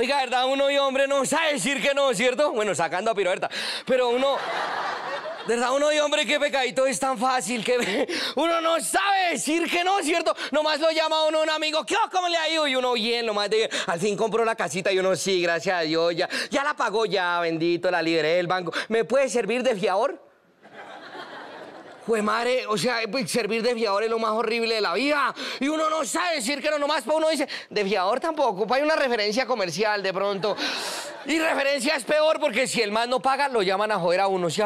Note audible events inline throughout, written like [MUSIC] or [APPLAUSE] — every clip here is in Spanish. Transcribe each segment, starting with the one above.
Oiga, ¿verdad? Uno y hombre no sabe decir que no, ¿cierto? Bueno, sacando a Piroberta. Pero uno... ¿De verdad uno y hombre qué pecadito es tan fácil que [LAUGHS] uno no sabe decir que no, ¿cierto? Nomás lo llama a uno un amigo, ¿qué? ¿Cómo le ha ido? Y uno bien, nomás de al fin compró la casita y uno sí, gracias a Dios, ya, ya la pagó ya, bendito, la liberé del banco. ¿Me puede servir de fiador? Pues madre, o sea, pues, servir de fiador es lo más horrible de la vida. Y uno no sabe decir que no, nomás uno dice, de fiador tampoco, hay una referencia comercial de pronto. Y referencia es peor porque si el man no paga, lo llaman a joder a uno. ¿sí?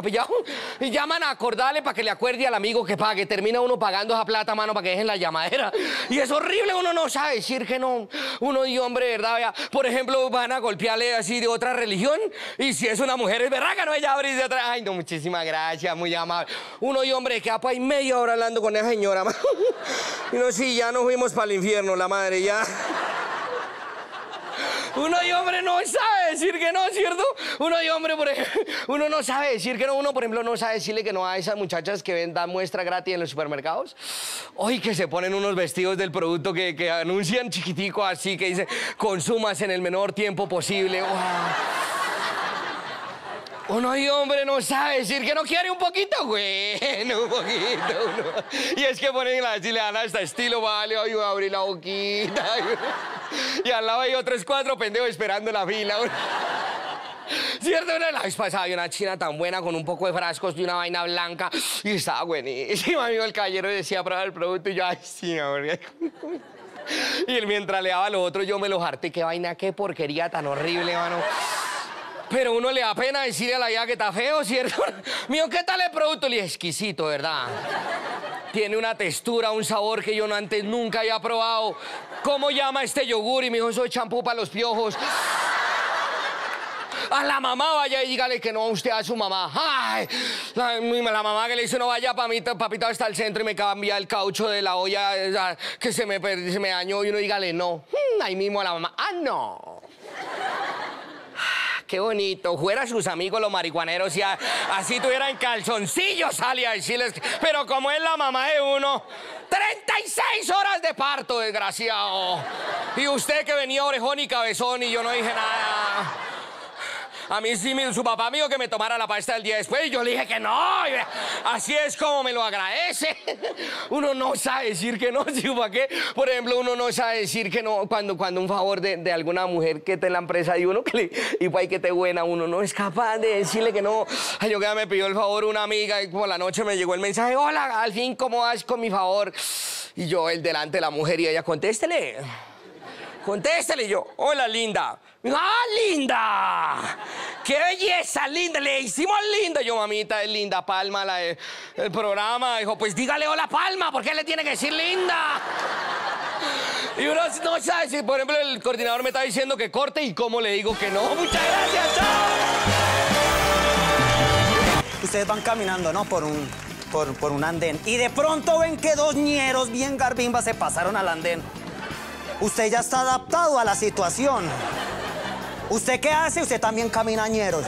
Y llaman a acordarle para que le acuerde al amigo que pague. Termina uno pagando esa plata, mano, para que dejen la llamadera. Y es horrible, uno no sabe decir que no. Uno y hombre, ¿verdad? Vea, por ejemplo, van a golpearle así de otra religión. Y si es una mujer, es que no ella abrir de otra. Ay, no, muchísimas gracias, muy amable. Uno y hombre, que apa y media hora hablando con esa señora. [LAUGHS] Y no, sí, ya nos fuimos para el infierno, la madre, ya. Uno y hombre no sabe decir que no, ¿cierto? Uno y hombre, por ejemplo, [LAUGHS] uno no sabe decir que no. Uno, por ejemplo, no sabe decirle que no a esas muchachas que vendan muestra gratis en los supermercados. Hoy que se ponen unos vestidos del producto que, anuncian chiquitico así, que dice, consumas en el menor tiempo posible. Uno y hombre no sabe decir que no quiere un poquito, güey. un poquito. Y es que ponen la le dan hasta estilo, vale, voy a abrir la boquita. [LAUGHS] Y al lado hay otros cuatro pendejos esperando la fila. ¿Cierto? La vez pasada había una china tan buena con un poco de frascos y una vaina blanca y estaba buenísima. Amigo, el caballero decía probar el producto y yo, ay, sí, amor. [LAUGHS] Y él mientras le daba lo otro, yo me lo harté. Qué vaina, qué porquería tan horrible, mano. Pero uno le da pena decirle a la ya que está feo, ¿cierto? [LAUGHS] Mío, ¿qué tal el producto? Le exquisito, ¿verdad? Tiene una textura, un sabor que yo no antes nunca había probado. ¿Cómo llama este yogur? Y me dijo, soy champú para los piojos. A la mamá vaya y dígale que no a usted a su mamá. Ay, la, mamá que le dice no vaya papita, papita hasta el centro y me cambia el caucho de la olla que se me, se me dañó y uno dígale no. Hmm, ahí mismo a la mamá, ah, no qué bonito. Fuera sus amigos los marihuaneros y así tuvieran calzoncillos, sale a decirles. Pero como es la mamá de uno, 36 horas de parto, desgraciado. Y usted que venía orejón y cabezón y yo no dije nada. A mí sí, su papá mío que me tomara la pasta el día después y yo le dije que no. Así es como me lo agradece. [LAUGHS] Uno no sabe decir que no, [LAUGHS] ¿para qué? Por ejemplo, uno no sabe decir que no cuando, cuando un favor de, alguna mujer que te la empresa [LAUGHS] y uno que y para que te buena, uno no es capaz de decirle que no. Ay, yo que me pidió el favor una amiga y por la noche me llegó el mensaje, hola, al fin, ¿cómo vas con mi favor? Y yo, el delante de la mujer y ella, contéstele. Contéstele yo, hola, linda. ¡Ah, linda! ¡Qué belleza, linda! Le hicimos linda. Yo, mamita, es linda Palma, la, el programa. Dijo, pues dígale hola Palma, ¿por qué le tiene que decir linda? Y uno no sabe si, por ejemplo, el coordinador me está diciendo que corte y cómo le digo que no. Muchas gracias, chao. Ustedes van caminando, ¿no? Por un, por, por un andén. Y de pronto ven que dos ñeros bien garbimbas se pasaron al andén. Usted ya está adaptado a la situación. ¿Usted qué hace? Usted también camina ñeros.